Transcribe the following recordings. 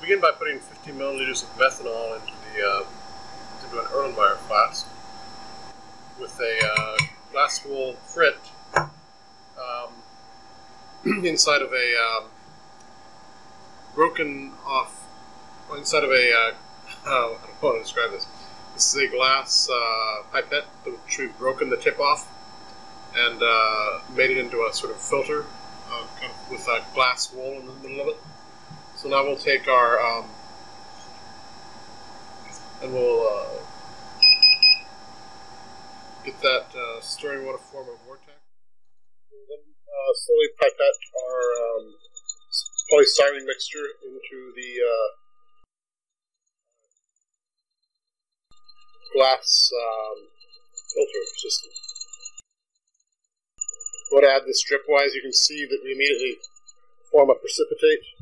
begin by putting 50 milliliters of methanol into the uh, into an Erlenmeyer flask with a uh, glass wool frit um, inside of a um, broken off, inside of a, uh, I don't know how to describe this. This is a glass uh, pipette which we've broken the tip off and uh, made it into a sort of filter uh, kind of with a glass wool in the middle of it. So now we'll take our um, and we'll uh, get that uh, stirring water form of vortex. We'll then uh, slowly pipette our um, polystyrene mixture into the uh, glass um, filter system. We'll add this stripwise. You can see that we immediately form a precipitate.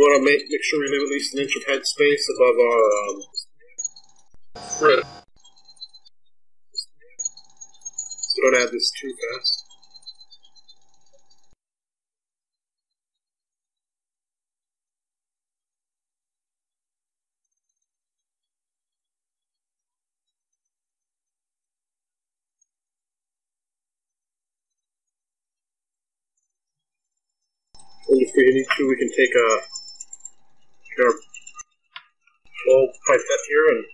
We want to make, make sure we leave at least an inch of head space above our um. So don't add this too fast. And if we need to, we can take a take our little pipette here and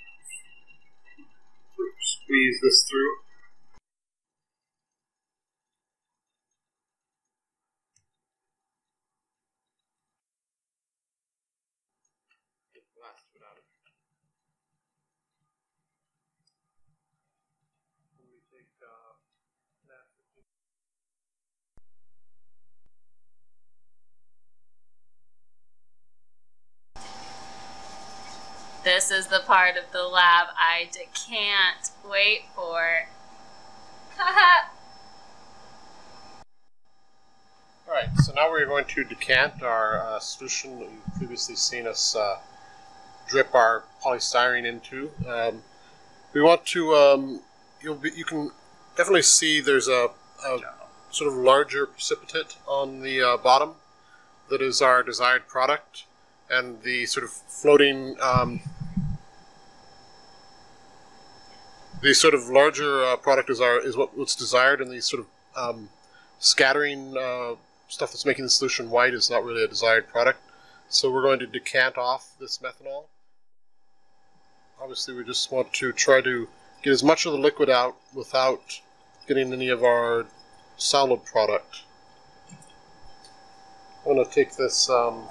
squeeze this through. This is the part of the lab I can't wait for. Alright, so now we're going to decant our uh, solution that you've previously seen us uh, drip our polystyrene into. Um, we want to, um, you'll be, you can definitely see there's a, a sort of larger precipitate on the uh, bottom that is our desired product, and the sort of floating, um, the sort of larger uh, product is our is what, what's desired, and the sort of um, scattering uh, stuff that's making the solution white is not really a desired product. So we're going to decant off this methanol. Obviously, we just want to try to get as much of the liquid out without getting any of our solid product. I'm going to take this um,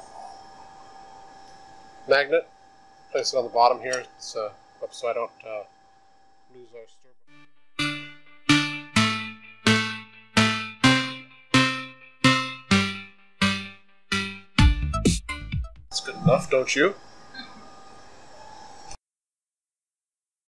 magnet, place it on the bottom here, so, so I don't lose. That's good enough, don't you?